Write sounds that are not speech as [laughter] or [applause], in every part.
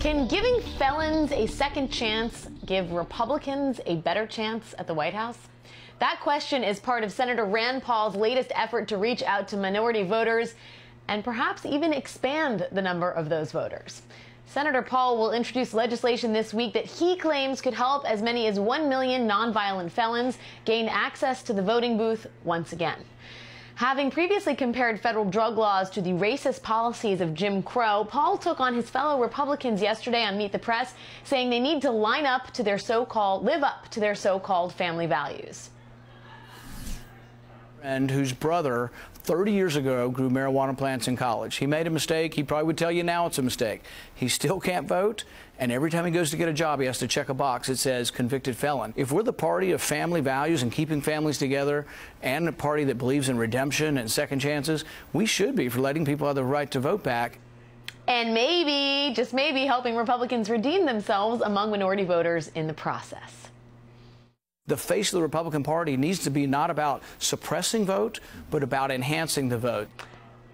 Can giving felons a second chance give Republicans a better chance at the White House? That question is part of Senator Rand Paul's latest effort to reach out to minority voters and perhaps even expand the number of those voters. Senator Paul will introduce legislation this week that he claims could help as many as 1 million nonviolent felons gain access to the voting booth once again. Having previously compared federal drug laws to the racist policies of Jim Crow, Paul took on his fellow Republicans yesterday on Meet the Press, saying they need to line up to their so-called, live up to their so-called family values. And whose brother 30 years ago grew marijuana plants in college. He made a mistake. He probably would tell you now it's a mistake. He still can't vote. And every time he goes to get a job, he has to check a box that says convicted felon. If we're the party of family values and keeping families together and a party that believes in redemption and second chances, we should be for letting people have the right to vote back. And maybe, just maybe, helping Republicans redeem themselves among minority voters in the process the face of the Republican Party needs to be not about suppressing vote, but about enhancing the vote.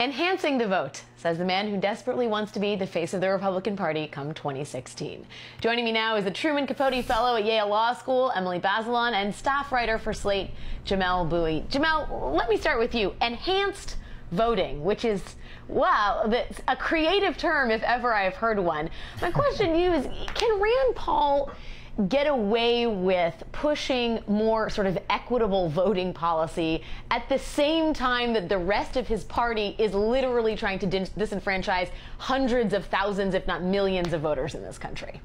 Enhancing the vote, says the man who desperately wants to be the face of the Republican Party come 2016. Joining me now is the Truman Capote Fellow at Yale Law School, Emily Bazelon, and staff writer for Slate, Jamelle Bouie. Jamelle, let me start with you. Enhanced voting, which is, wow, a creative term if ever I've heard one. My question to you is can Rand Paul get away with pushing more sort of equitable voting policy at the same time that the rest of his party is literally trying to disenfranchise hundreds of thousands, if not millions, of voters in this country?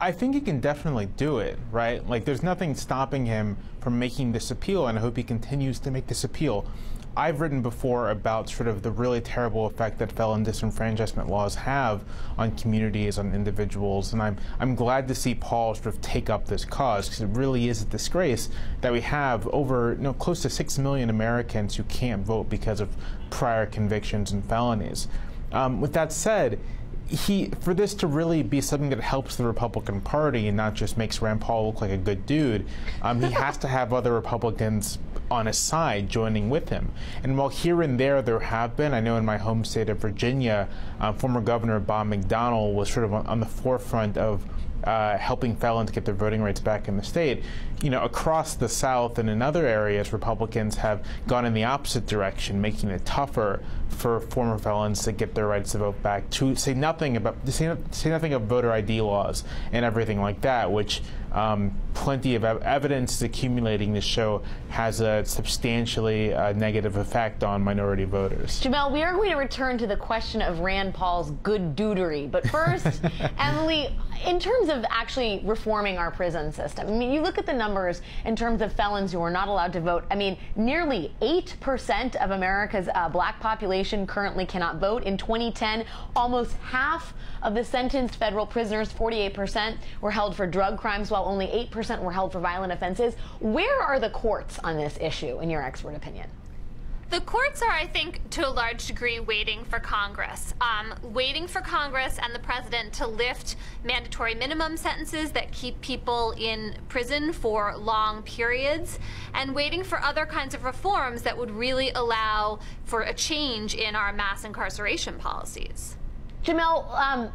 I think he can definitely do it, right? Like, there's nothing stopping him from making this appeal, and I hope he continues to make this appeal. I've written before about sort of the really terrible effect that felon disenfranchisement laws have on communities, on individuals, and I'm I'm glad to see Paul sort of take up this cause because it really is a disgrace that we have over you know close to six million Americans who can't vote because of prior convictions and felonies. Um, with that said, he for this to really be something that helps the Republican Party and not just makes Rand Paul look like a good dude, um, he has to have other Republicans on his side joining with him. And while here and there there have been, I know in my home state of Virginia, uh, former Governor Bob McDonnell was sort of on, on the forefront of uh, helping felons get their voting rights back in the state. You know, across the South and in other areas, Republicans have gone in the opposite direction, making it tougher for former felons to get their rights to vote back. To say nothing about say, say nothing of voter ID laws and everything like that, which um, plenty of evidence is accumulating to show has a substantially uh, negative effect on minority voters. Jamelle, we are going to return to the question of Rand Paul's good dudery, but first, [laughs] Emily, in terms of actually reforming our prison system, I mean, you look at the numbers in terms of felons who are not allowed to vote. I mean, nearly 8% of America's uh, black population currently cannot vote. In 2010, almost half of the sentenced federal prisoners, 48%, were held for drug crimes, while only 8% were held for violent offenses. Where are the courts on this issue, in your expert opinion? The courts are, I think, to a large degree waiting for Congress, um, waiting for Congress and the president to lift mandatory minimum sentences that keep people in prison for long periods, and waiting for other kinds of reforms that would really allow for a change in our mass incarceration policies. Jamelle, um,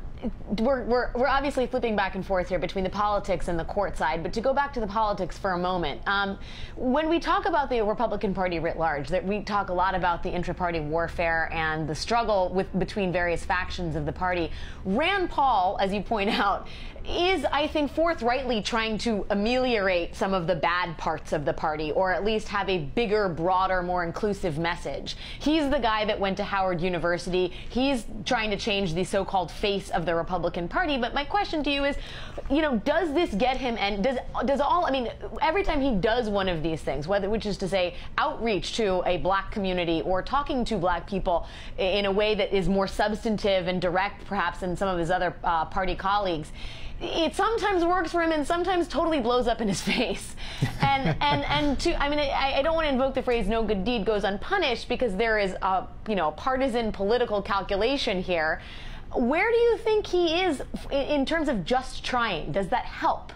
we're, we're, we're obviously flipping back and forth here between the politics and the court side, but to go back to the politics for a moment, um, when we talk about the Republican Party writ large, that we talk a lot about the intra-party warfare and the struggle with between various factions of the party. Rand Paul, as you point out, is, I think, forthrightly trying to ameliorate some of the bad parts of the party, or at least have a bigger, broader, more inclusive message. He's the guy that went to Howard University. He's trying to change the so-called face of the the Republican Party. But my question to you is, you know, does this get him and does does all I mean, every time he does one of these things, whether which is to say outreach to a black community or talking to black people in a way that is more substantive and direct perhaps than some of his other uh, party colleagues, it sometimes works for him and sometimes totally blows up in his [laughs] face. And and and to I mean I, I, don't want to invoke the phrase "no good deed goes unpunished" because there is a you know partisan political calculation here. Where do you think he is in terms of just trying? Does that help?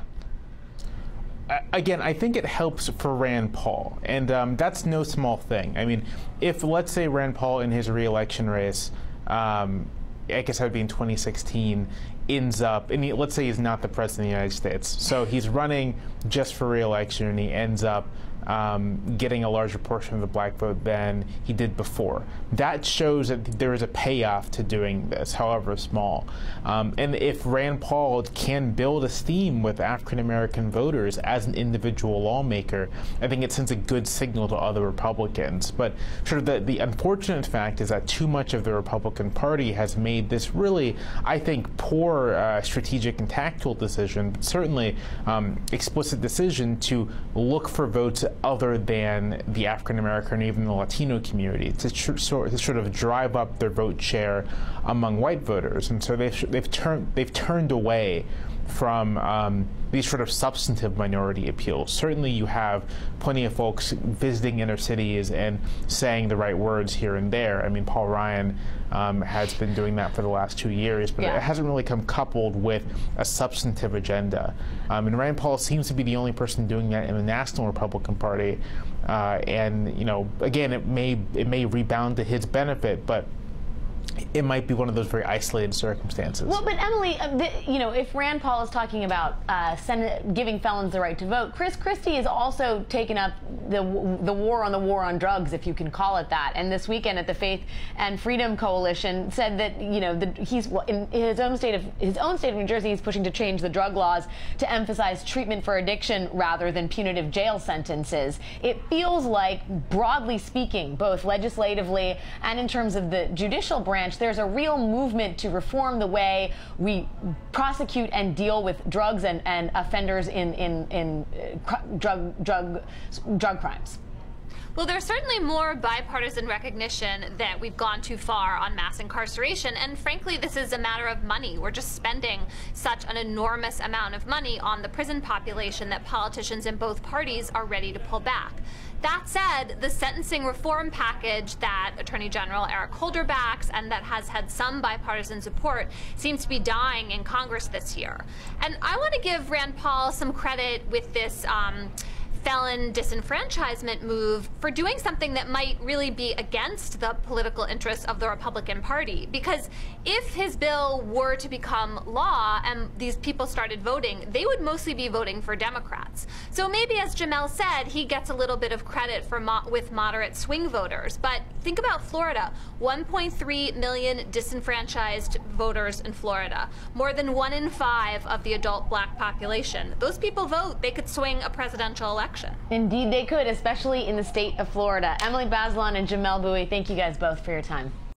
again, I think it helps for Rand Paul, and um, that's no small thing. I mean, if let's say Rand Paul in his reelection race um, I guess that would be in 2016, ends up, and he, let's say he's not the president of the United States. So he's running just for reelection and he ends up um, getting a larger portion of the black vote than he did before. That shows that there is a payoff to doing this, however small. Um, and if Rand Paul can build esteem with African American voters as an individual lawmaker, I think it sends a good signal to other Republicans. But sort of the, the unfortunate fact is that too much of the Republican Party has made this really, I think, poor uh, strategic and tactical decision, but certainly um, explicit decision to look for votes other than the African American or even the Latino community to, tr- sort, to sort of drive up their vote share among white voters, and so they've they've they've turned away from um, these sort of substantive minority appeals. Certainly, you have plenty of folks visiting inner cities and saying the right words here and there. I mean, Paul Ryan um, has been doing that for the last two years, but yeah. it hasn't really come coupled with a substantive agenda. Um, and Rand Paul seems to be the only person doing that in the National Republican Party. Uh, and you know, again, it may it may rebound to his benefit, but it might be one of those very isolated circumstances. Well, but Emily, uh, the, you know, if Rand Paul is talking about uh, Senate, giving felons the right to vote, Chris Christie has also taken up the the war on the war on drugs, if you can call it that. And this weekend at the Faith and Freedom Coalition said that you know the, he's in his own state of his own state of New Jersey, he's pushing to change the drug laws to emphasize treatment for addiction rather than punitive jail sentences. It feels like, broadly speaking, both legislatively and in terms of the judicial branch branch, there's a real movement to reform the way we prosecute and deal with drugs and, and offenders in, in, in uh, drug, drug, drug crimes. Well, there's certainly more bipartisan recognition that we've gone too far on mass incarceration. And frankly, this is a matter of money. We're just spending such an enormous amount of money on the prison population that politicians in both parties are ready to pull back. That said, the sentencing reform package that Attorney General Eric Holder backs and that has had some bipartisan support seems to be dying in Congress this year. And I want to give Rand Paul some credit with this. Um, felon disenfranchisement move for doing something that might really be against the political interests of the Republican Party. Because if his bill were to become law and these people started voting, they would mostly be voting for Democrats. So maybe, as Jamelle said, he gets a little bit of credit for mo with moderate swing voters. But think about Florida 1.3 million disenfranchised voters in Florida, more than one in five of the adult black population. Those people vote, they could swing a presidential election election. Indeed, they could, especially in the state of Florida. Emily Bazelon and Jamelle Bouie, thank you guys both for your time.